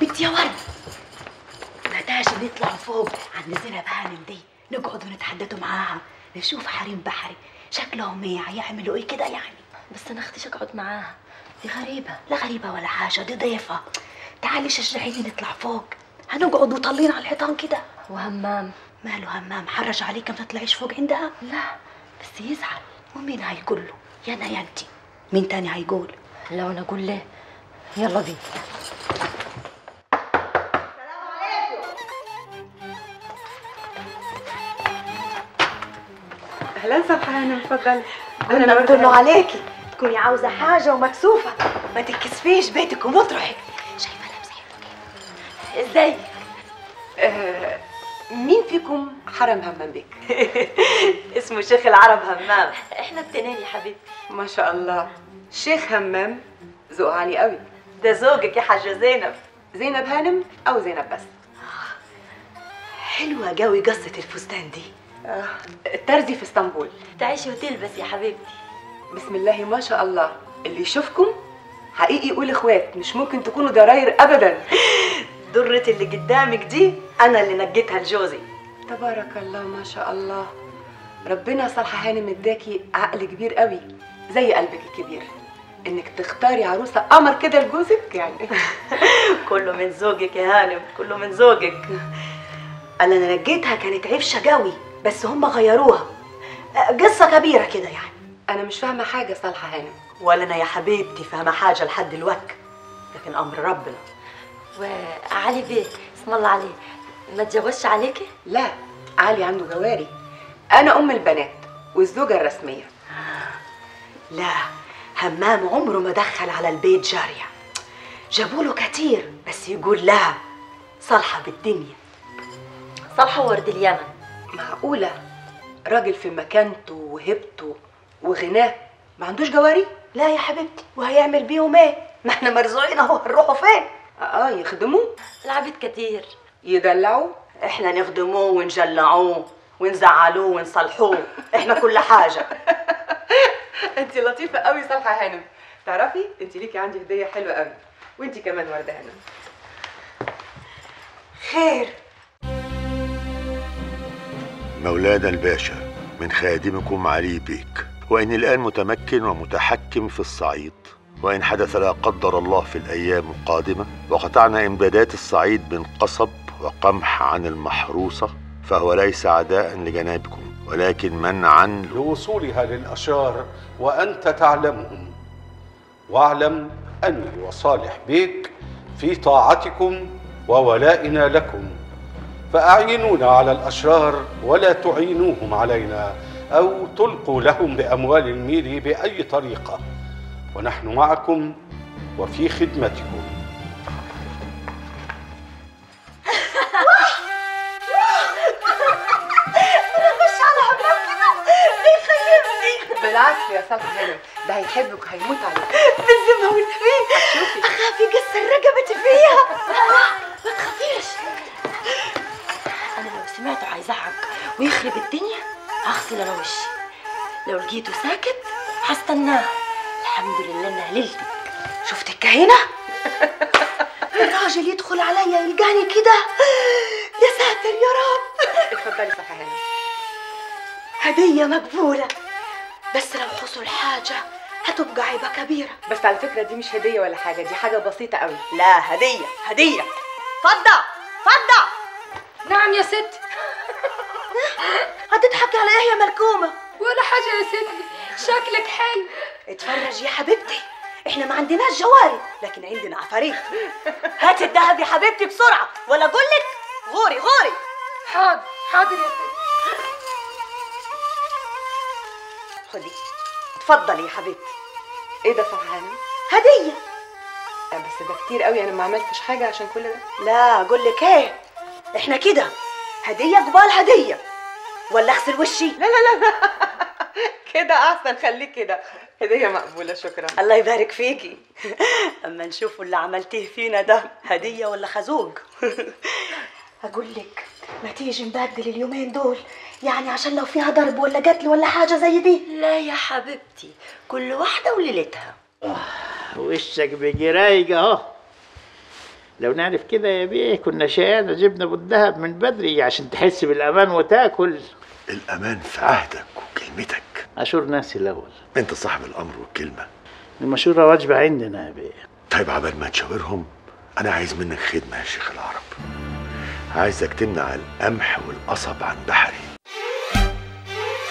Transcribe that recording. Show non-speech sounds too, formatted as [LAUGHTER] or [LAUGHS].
بنت يا ورد نتاج نطلع فوق. عند زينب هانم دي. نقعد ونتحدثوا معاها. نشوف حريم بحري. شكلهم إيه هيعملوا إيه كده يعني. بس أنا أختي أقعد معاها؟ دي غريبة. لا غريبة ولا حاجة. دي ضيفة. تعالي شجعيني نطلع فوق؟ هنقعد وطلين على الحيطان كده. وهمام. ماله همام؟ حرج عليك ما تطلعيش فوق عندها؟ لا بس يزعل. ومين هيقول له؟ يا أنا يا أنتي. مين تاني هيقول؟ لو أنا أقول له. يلا بينا أهلا سبحان اتفضل أنا بقول له عليكي تكوني عاوزة حاجة ومكسوفة. ما تتكسفيش بيتك ومطرحك. حلوة كده إزاي؟ آه مين فيكم حرم همام بك [LAUGHS] اسمه شيخ العرب همام. إحنا التنين يا حبيبتي. ما شاء الله. شيخ همام ذوق عالي قوي. ده زوجك يا حاجة زينب. زينب هانم أو زينب بس. حلوة قوي قصة الفستان دي. آه الترزي في اسطنبول. تعيشي وتلبس يا حبيبتي. بسم الله ما شاء الله. اللي يشوفكم حقيقي يقول إخوات مش ممكن تكونوا ضراير ابدا. [LAUGHS] درة اللي قدامك دي أنا اللي نجيتها لجوزي. تبارك الله ما شاء الله. ربنا صالحة هانم اداكي عقل كبير قوي زي قلبك الكبير. إنك تختاري عروسة قمر كده لجوزك يعني. [LAUGHS] كله من زوجك يا هانم كله من زوجك. أنا نجيتها كانت عفشة قوي. بس هم غيروها. قصة كبيرة كده يعني. أنا مش فاهمة حاجة صالحة هانم. ولا أنا يا حبيبتي فاهمة حاجة لحد الوك لكن أمر ربنا. وعلي بيه اسم الله عليه. ما تجوزش عليكي؟ لا علي عنده جواري. أنا أم البنات والزوجة الرسمية. لا همام عمره ما دخل على البيت جارية. جابوا له كتير بس يقول لا صالحة بالدنيا. صالحة ورد اليمن. معقولة؟ راجل في مكانته وهبته وغناه. ما عندوش جواري؟ لا يا حبيبتي وهيعمل بيهم إيه ما إحنا مرزوقين اهو هنروحوا فين؟ آه يخدموه؟ العبيد كتير. يدلعوه؟ إحنا نخدموه ونجلعوه ونزعلوه ونصلحوه. إحنا كل حاجة. [LAUGHS] انت لطيفة قوي صالحة هانم. تعرفي؟ انت ليكي عندي هدية حلوة قوي. وانت كمان وردة هانم. خير. مولانا الباشا من خادمكم علي بيك. وإن الآن متمكن ومتحكم في الصعيد وإن حدث لا قدر الله في الأيام القادمة وقطعنا إمدادات الصعيد من قصب وقمح عن المحروسة فهو ليس عداء لجنابكم ولكن منعا لوصولها للأشرار وأنت تعلمهم. واعلم أني وصالح بيك في طاعتكم وولائنا لكم. فأعينونا على الأشرار ولا تعينوهم علينا أو تلقوا لهم بأموال الميل بأي طريقة. ونحن معكم وفي خدمتكم. بالعكس يا هانم ده هيحبك وهيموت عليك. بالذمة والنبي هتشوفي اخافي يكسر رقبتي فيها. ويخرب الدنيا هغسل أنا وشي. لو لقيته ساكت هستناه. الحمد لله إنها ليلتي شفت الكهنة [LAUGHS] الراجل يدخل عليا يلقاني كده. يا ساتر يا رب. اتفضلي صالحة هانم هدية مقبولة. بس لو حصل حاجة هتبقى عيبة كبيرة. بس على فكرة دي مش هدية ولا حاجة دي حاجة بسيطة قوي. لا هدية هدية. فضة فضة نعم يا ست. هتضحكي على إيه يا ملكومة؟ ولا حاجة يا ستي. شكلك حلو. اتفرج يا حبيبتي. إحنا ما عندناش جواري لكن عندنا عفاريت. هات الذهب يا حبيبتي بسرعة ولا أقول لك؟ غوري غوري. حاضر حاضر يا ست خدي. اتفضلي يا حبيبتي. إيه ده؟ هدية. آه، بس ده كتير قوي. أنا ما عملتش حاجة عشان كل ده. لا أقول لك إيه؟ إحنا كده. هدية قبال هدية. ولا اغسل وشي؟ لا لا لا لا. [LAUGHS] كده أحسن خليك كده. هدية مقبولة شكرا. الله يبارك فيكي. أما نشوفوا اللي عملتيه فينا ده هدية ولا خازوق [LAUGHS] أقول لك ما تيجي نبدل اليومين دول؟ يعني عشان لو فيها ضرب ولا قتل ولا حاجة زي دي. لا يا حبيبتي كل واحدة وليلتها. وشك بقي رايق أهو. لو نعرف كده يا بيه كنا شيعنا جبنا بالذهب من بدري عشان تحس بالأمان وتاكل. الأمان في عهدك وكلمتك. أشور ناسي الأول. أنت صاحب الأمر والكلمة. المشورة واجبة عندنا يا بيه. طيب عبال ما تشاورهم أنا عايز منك خدمة يا شيخ العرب. عايزك تمنع القمح والقصب عن بحري.